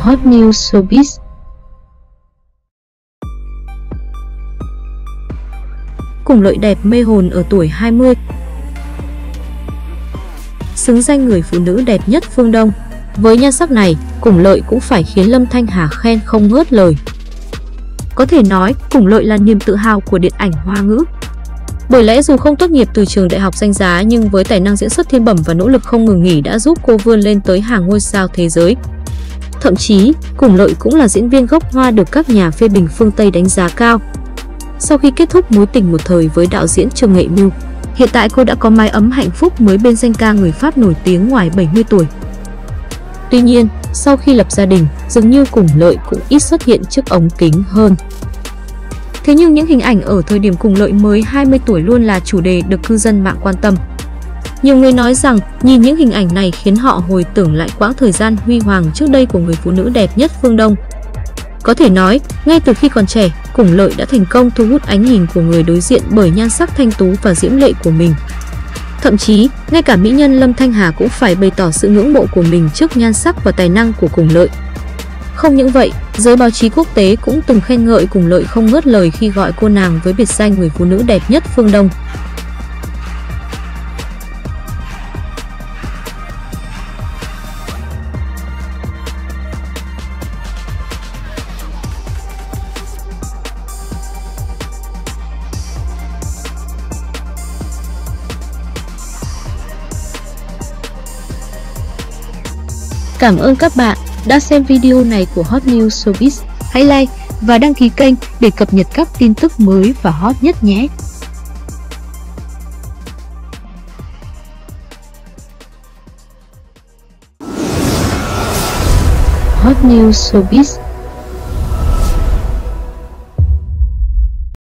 Hot News Showbiz. Cùng lợi đẹp mê hồn ở tuổi 20 Xứng danh người phụ nữ đẹp nhất phương Đông. Với nhan sắc này, Cùng lợi cũng phải khiến Lâm Thanh Hà khen không ngớt lời. Có thể nói, Cùng lợi là niềm tự hào của điện ảnh hoa ngữ. Bởi lẽ dù không tốt nghiệp từ trường đại học danh giá nhưng với tài năng diễn xuất thiên bẩm và nỗ lực không ngừng nghỉ đã giúp cô vươn lên tới hàng ngôi sao thế giới. Thậm chí, Cùng Lợi cũng là diễn viên gốc hoa được các nhà phê bình phương Tây đánh giá cao. Sau khi kết thúc mối tình một thời với đạo diễn Trương Nghệ Mưu, hiện tại cô đã có mái ấm hạnh phúc mới bên danh ca người Pháp nổi tiếng ngoài 70 tuổi. Tuy nhiên, sau khi lập gia đình, dường như Cùng Lợi cũng ít xuất hiện trước ống kính hơn. Thế nhưng những hình ảnh ở thời điểm cùng lợi mới 20 tuổi luôn là chủ đề được cư dân mạng quan tâm. Nhiều người nói rằng nhìn những hình ảnh này khiến họ hồi tưởng lại quãng thời gian huy hoàng trước đây của người phụ nữ đẹp nhất phương Đông. Có thể nói, ngay từ khi còn trẻ, Củng Lợi đã thành công thu hút ánh nhìn của người đối diện bởi nhan sắc thanh tú và diễm lệ của mình. Thậm chí, ngay cả mỹ nhân Lâm Thanh Hà cũng phải bày tỏ sự ngưỡng mộ của mình trước nhan sắc và tài năng của Củng Lợi. Không những vậy, giới báo chí quốc tế cũng từng khen ngợi Củng lợi không ngớt lời khi gọi cô nàng với biệt danh người phụ nữ đẹp nhất phương Đông. Cảm ơn các bạn đã xem video này của Hot News Showbiz. Hãy like và đăng ký kênh để cập nhật các tin tức mới và hot nhất nhé. Hot News Showbiz